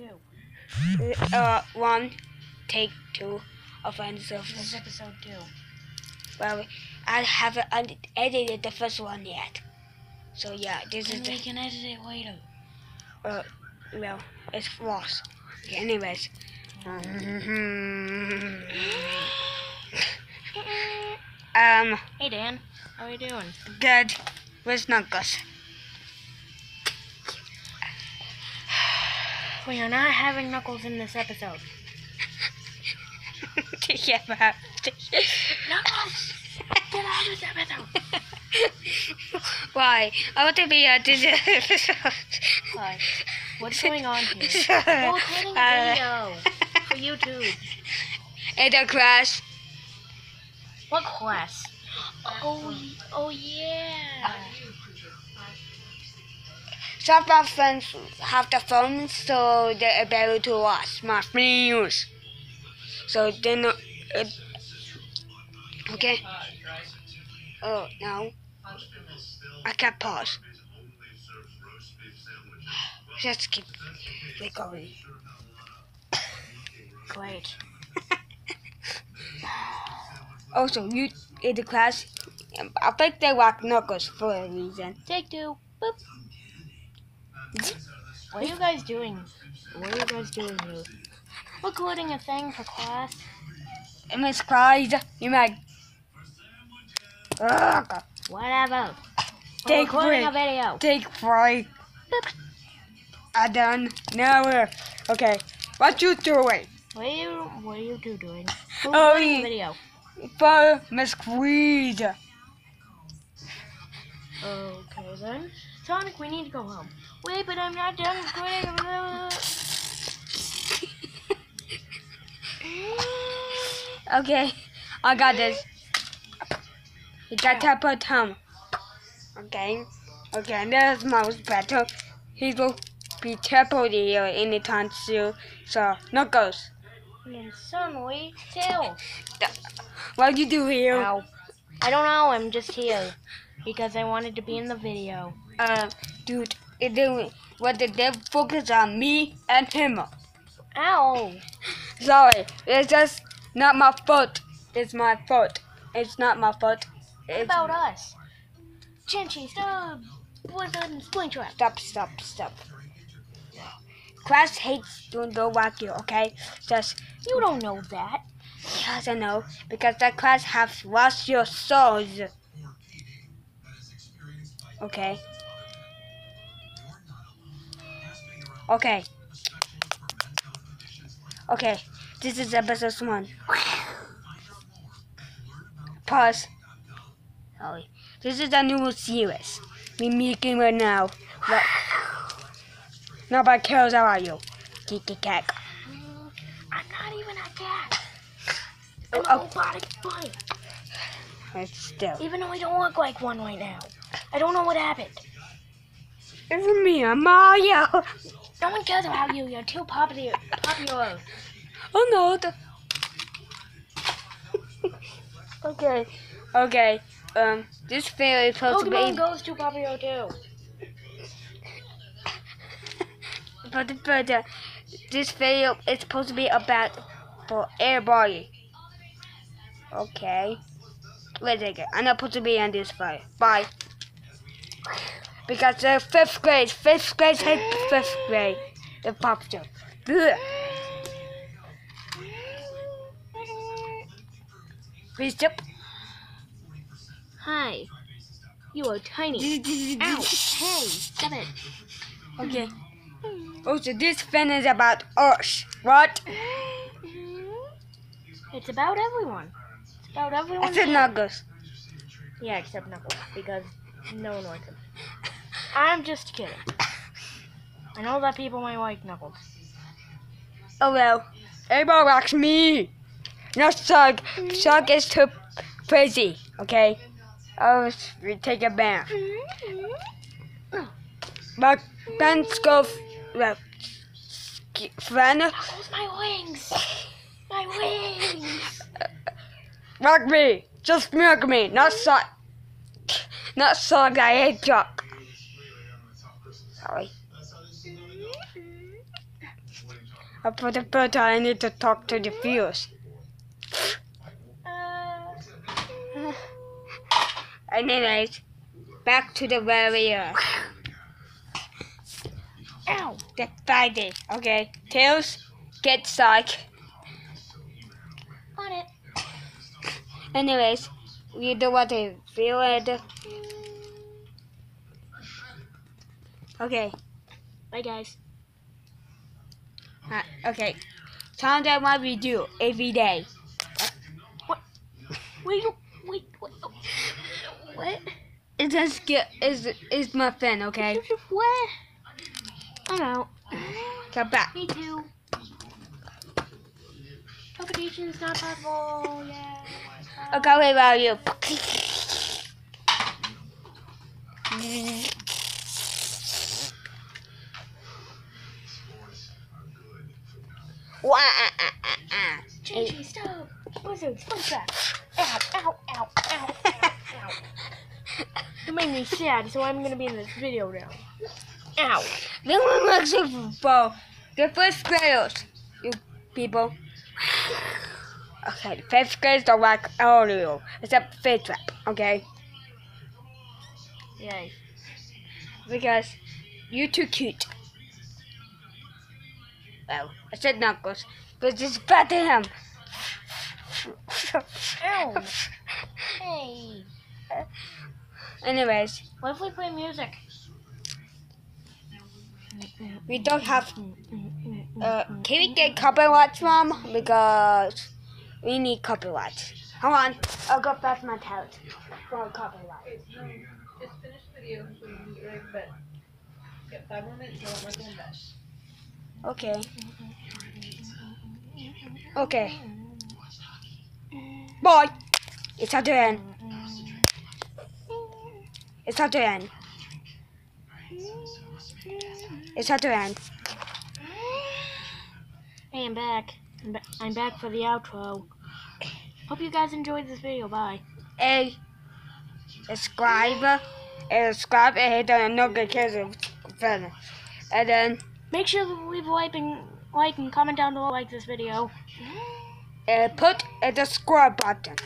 two. Uh, one, take two of of This is episode two. Well, I haven't edited the first one yet. So yeah, this is And the we can edit it later. uh, well, it's false. Okay, anyways. um, Hey Dan, how are you doing? good. Where's Knuckles? We are not having Knuckles in this episode. yeah, but- Knuckles! Get out of this episode! Why? I want to be a episode. Hi. What's going on here? We're recording a Uh, video for YouTube. And a crash. What class? Oh, oh yeah. Some of our friends have the phone, so they're able to watch my news. So they know. Uh, okay. Oh no. I can't pause. Just keep recording. Great. Also, you in the class, I think they like Knuckles for a reason. Take two. Boop. What are you guys doing? What are you guys doing here? Recording a thing for class. And Miss Clyde, you. Ugh, Whatever. Take recording a break. video. take five. I done. Now we're okay. What you doing? What are you What are you two doing? Oh, recording a video. For Miss Clyde. Okay then. Sonic, we need to go home. Wait, but I'm not done recording. Okay, I got this. You got to put him. Okay, okay, there's mouse better. He will be teleported anytime soon. So, Knuckles, And then suddenly, tail. what you do here? Ow. I don't know. I'm just here because I wanted to be in the video. Uh, dude, it didn't. What did they focus on me and him? Ow. Sorry, it's just not my fault. It's my fault. It's not my fault. What It's about us? Chinchy, stop. Blizzard and Springtrap. Stop, stop, stop. Class hates doing the wacky, okay? Just, You don't know that. yes, I know. Because that class has lost your souls. Okay. Okay. Okay. This is episode one. Pause. Sorry. This is a new series. We making right now. What? Nobody cares about you. Kiki cat. I'm not even a cat. I'm Oh, a robotic bunny. It's still. Even though I don't look like one right now. I don't know what happened. It's me, I'm Mario. No one cares about you. You're too popular. popular. Oh no. The... okay. Okay. Um, this video is supposed to be. Pokemon be. Go's too popular too. But, but uh, this video is supposed to be about for everybody. Okay. Wait a second. I'm not supposed to be on this video. Bye. Because the fifth grade, fifth grade hate fifth grade. The pop joke. Blech. Please jump. Hi. You are tiny. Ow. Hey, stop it. Okay. Also, this fan is about us. What? It's about everyone. It's about everyone. Said Knuckles. Yeah, except Knuckles, because no one likes him. I'm just kidding. I know that people might like Knuckles. Oh well. Everybody likes me. Not Sug. Sug is too crazy. Okay. I'll s- take a bath. But let's go. sk- friend, Knuckles, my wings! My wings! rock me. Just rock me. Not Sug. Not Sug. I hate Chuck. Sorry. Uh, for the first I need to talk to the viewers. Uh, Anyways, back to the warrior. ow. The Friday, okay? Tails, get psych. On it. Anyways, we do what I feel it. Okay, Bye, guys. uh, okay. Sometimes what we do every day. What? Wait, wait, wait. What? It's just get is is my friend, okay? What? I'm out. Come back. Me too. Teleportation is not possible. Yeah. Okay, wait about you. Wah, ah, ah, ah, ah. JJ, stop. Wizard, SpongeBob. Ow, ow, ow, ow, ow, ow. You made me sad, so I'm gonna be in this video now. Ow. Then we make Super Bowl. The first graders, you people. Okay, the fifth graders don't like audio, except Fifth Trap, okay? Yay. Because you're too cute. Well, I said Knuckles, but just better him. Ow. Hey. Anyways, What if we play music? we don't have. Uh, can we get copyrights, Mom? Because we need copyrights. Hold on, I'll go fetch my talent for copyright. Just finish the video so we can get ready for bed. Got five more minutes and we're going to bed. Okay. Okay. Boy, it's at the end. It's at the end. It's at the end. Hey, I'm back. I'm, ba- I'm back for the outro. Hope you guys enjoyed this video. Bye. A subscribe, a subscribe, and hit the notification button. And then Make sure to leave a like and, like and comment down below like this video. uh, put a subscribe button.